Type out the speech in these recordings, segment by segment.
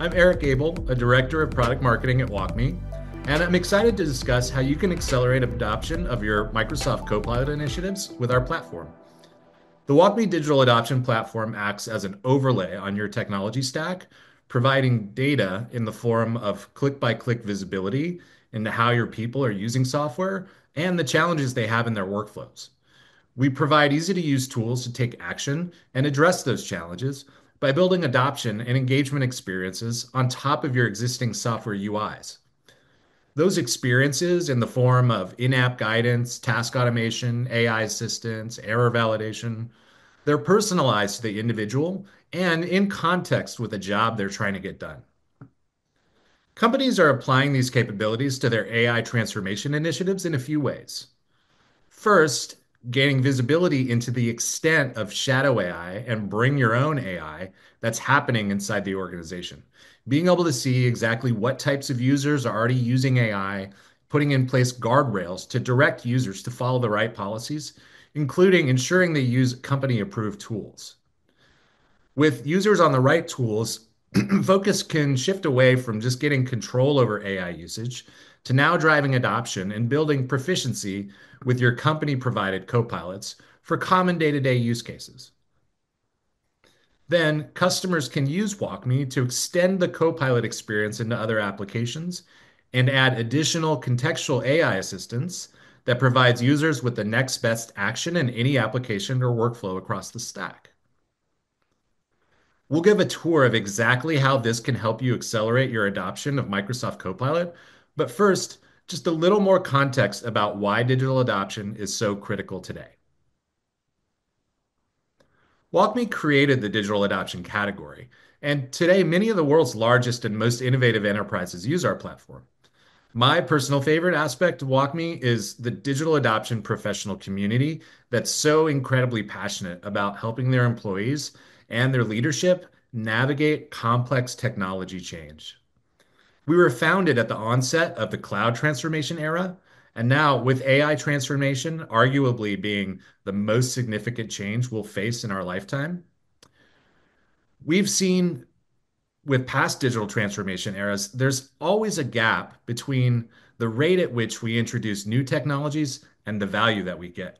I'm Arik Abel, a director of product marketing at WalkMe, and I'm excited to discuss how you can accelerate adoption of your Microsoft Copilot initiatives with our platform. The WalkMe Digital Adoption Platform acts as an overlay on your technology stack, providing data in the form of click by click visibility into how your people are using software and the challenges they have in their workflows. We provide easy to use tools to take action and address those challenges by building adoption and engagement experiences on top of your existing software UIs. Those experiences in the form of in-app guidance, task automation, AI assistance, error validation, they're personalized to the individual and in context with the job they're trying to get done. Companies are applying these capabilities to their AI transformation initiatives in a few ways. First, gaining visibility into the extent of shadow AI and bring your own AI that's happening inside the organization. Being able to see exactly what types of users are already using AI, putting in place guardrails to direct users to follow the right policies, including ensuring they use company-approved tools. With users on the right tools, focus can shift away from just getting control over AI usage to now driving adoption and building proficiency with your company-provided copilots for common day-to-day use cases. Then, customers can use WalkMe to extend the Copilot experience into other applications and add additional contextual AI assistance that provides users with the next best action in any application or workflow across the stack. We'll give a tour of exactly how this can help you accelerate your adoption of Microsoft Copilot, but first, just a little more context about why digital adoption is so critical today. WalkMe created the digital adoption category, and today, many of the world's largest and most innovative enterprises use our platform. My personal favorite aspect of WalkMe is the digital adoption professional community that's so incredibly passionate about helping their employees and their leadership navigate complex technology change. We were founded at the onset of the cloud transformation era, and now, with AI transformation arguably being the most significant change we'll face in our lifetime, we've seen with past digital transformation eras, there's always a gap between the rate at which we introduce new technologies and the value that we get.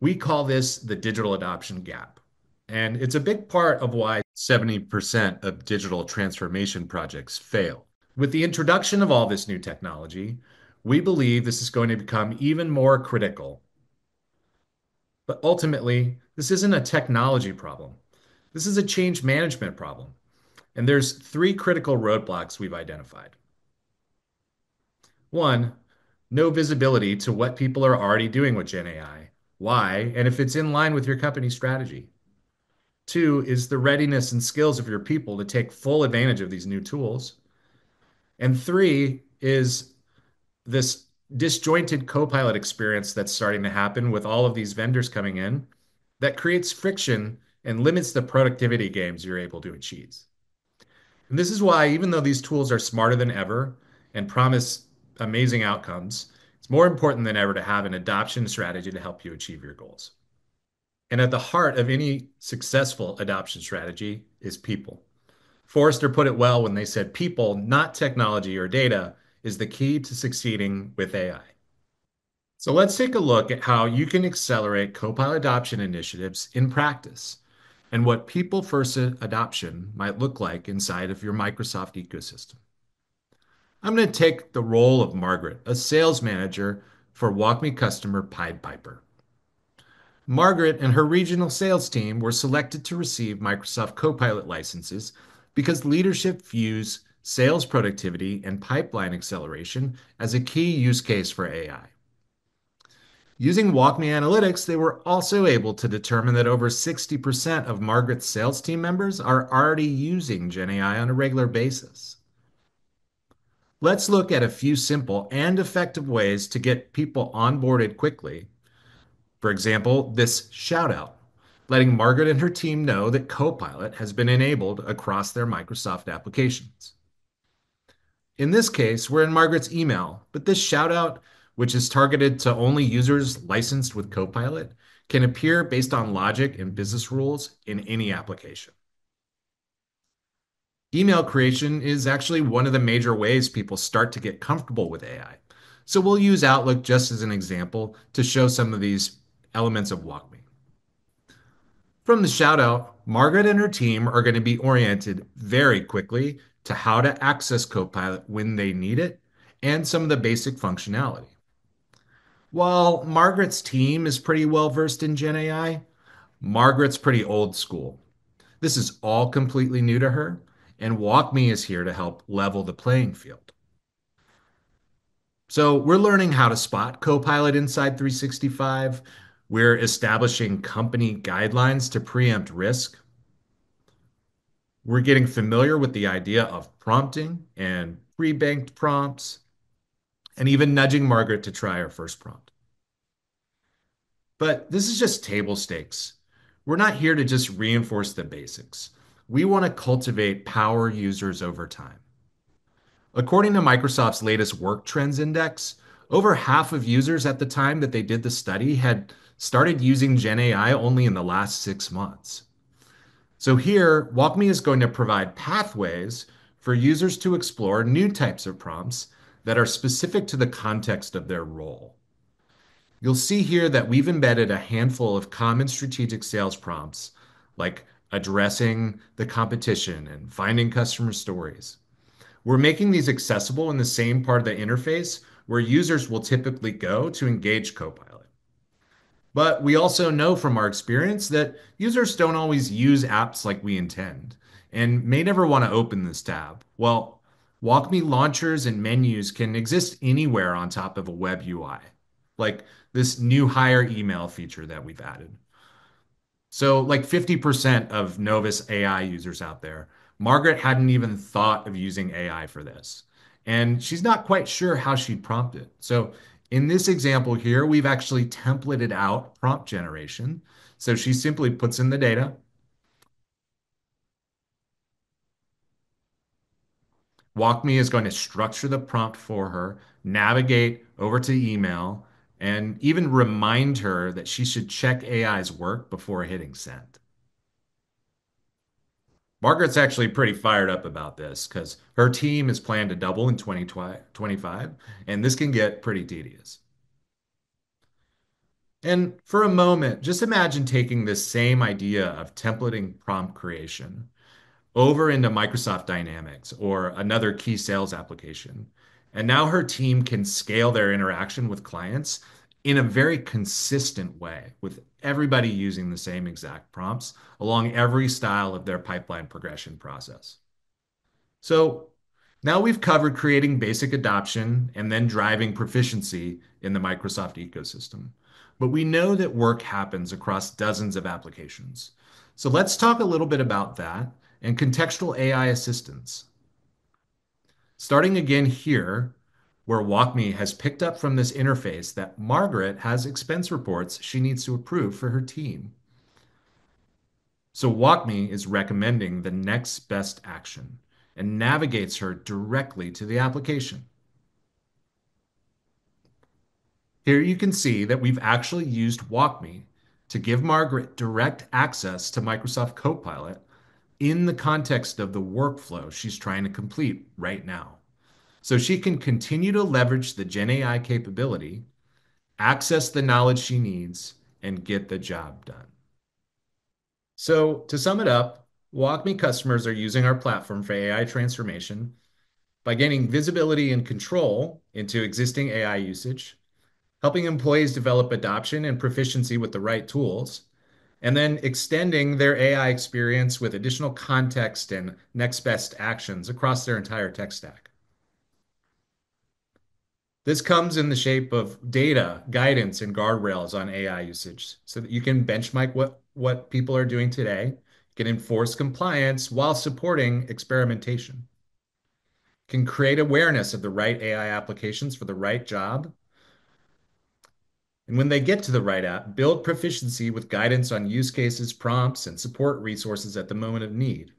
We call this the digital adoption gap, and it's a big part of why 70% of digital transformation projects fail. With the introduction of all this new technology, we believe this is going to become even more critical. But ultimately, this isn't a technology problem. This is a change management problem, and there's three critical roadblocks we've identified. One, no visibility to what people are already doing with GenAI, why, and if it's in line with your company strategy. Two is the readiness and skills of your people to take full advantage of these new tools. And three is this disjointed Copilot experience that's starting to happen with all of these vendors coming in that creates friction and limits the productivity gains you're able to achieve. And this is why, even though these tools are smarter than ever and promise amazing outcomes, it's more important than ever to have an adoption strategy to help you achieve your goals. And at the heart of any successful adoption strategy is people. Forrester put it well when they said, "People, not technology or data, is the key to succeeding with AI." So let's take a look at how you can accelerate Copilot adoption initiatives in practice and what people-first adoption might look like inside of your Microsoft ecosystem. I'm going to take the role of Margaret, a sales manager for WalkMe customer Pied Piper. Margaret and her regional sales team were selected to receive Microsoft Copilot licenses because leadership views sales productivity and pipeline acceleration as a key use case for AI. Using WalkMe Analytics, they were also able to determine that over 60% of Margaret's sales team members are already using GenAI on a regular basis. Let's look at a few simple and effective ways to get people onboarded quickly. For example, this shout-out, letting Margaret and her team know that Copilot has been enabled across their Microsoft applications. In this case, we're in Margaret's email, but this shout-out, which is targeted to only users licensed with Copilot, can appear based on logic and business rules in any application. Email creation is actually one of the major ways people start to get comfortable with AI. So we'll use Outlook just as an example to show some of these elements of WalkMe. From the shout out, Margaret and her team are going to be oriented very quickly to how to access Copilot when they need it and some of the basic functionality. While Margaret's team is pretty well versed in Gen AI, Margaret's pretty old school. This is all completely new to her, and WalkMe is here to help level the playing field. So we're learning how to spot Copilot inside 365. We're establishing company guidelines to preempt risk. We're getting familiar with the idea of prompting and pre-banked prompts, and even nudging Margaret to try her first prompt. But this is just table stakes. We're not here to just reinforce the basics. We want to cultivate power users over time. According to Microsoft's latest Work Trends Index, over half of users at the time that they did the study had started using Gen AI only in the last six months. So here, WalkMe is going to provide pathways for users to explore new types of prompts that are specific to the context of their role. You'll see here that we've embedded a handful of common strategic sales prompts, like addressing the competition and finding customer stories. We're making these accessible in the same part of the interface where users will typically go to engage Copilot. But we also know from our experience that users don't always use apps like we intend and may never want to open this tab. Well, WalkMe launchers and menus can exist anywhere on top of a web UI, like this new hire email feature that we've added. So, like 50% of Novus AI users out there, Margaret hadn't even thought of using AI for this. And she's not quite sure how she'd prompt it. So, in this example here, we've actually templated out prompt generation. So she simply puts in the data. WalkMe is going to structure the prompt for her, navigate over to email, and even remind her that she should check AI's work before hitting send. Margaret's actually pretty fired up about this because her team is planned to double in 2025, and this can get pretty tedious. And for a moment, just imagine taking this same idea of templating prompt creation over into Microsoft Dynamics or another key sales application. And now her team can scale their interaction with clients in a very consistent way with everybody using the same exact prompts along every style of their pipeline progression process. So now we've covered creating basic adoption and then driving proficiency in the Microsoft ecosystem. But we know that work happens across dozens of applications. So let's talk a little bit about that and contextual AI assistance. Starting again here, where WalkMe has picked up from this interface that Margaret has expense reports she needs to approve for her team. So WalkMe is recommending the next best action and navigates her directly to the application. Here you can see that we've actually used WalkMe to give Margaret direct access to Microsoft Copilot in the context of the workflow she's trying to complete right now so she can continue to leverage the Gen AI capability, access the knowledge she needs, and get the job done. So, to sum it up, WalkMe customers are using our platform for AI transformation by gaining visibility and control into existing AI usage, helping employees develop adoption and proficiency with the right tools, and then extending their AI experience with additional context and next best actions across their entire tech stack. This comes in the shape of data, guidance, and guardrails on AI usage so that you can benchmark what, people are doing today, can enforce compliance while supporting experimentation, can create awareness of the right AI applications for the right job. And when they get to the right app, build proficiency with guidance on use cases, prompts, and support resources at the moment of need.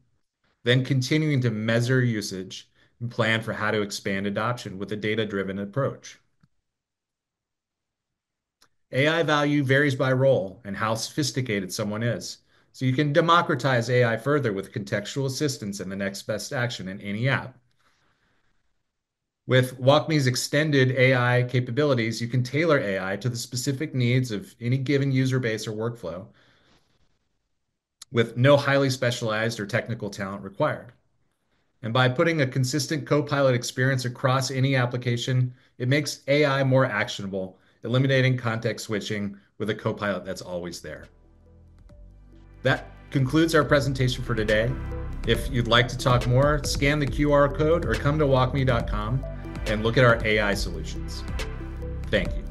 Then continuing to measure usage plan for how to expand adoption with a data-driven approach. AI value varies by role and how sophisticated someone is. So you can democratize AI further with contextual assistance and the next best action in any app. With WalkMe's extended AI capabilities, you can tailor AI to the specific needs of any given user base or workflow with no highly specialized or technical talent required. And by putting a consistent Copilot experience across any application, it makes AI more actionable, eliminating context switching with a Copilot that's always there. That concludes our presentation for today. If you'd like to talk more, scan the QR code or come to walkme.com and look at our AI solutions. Thank you.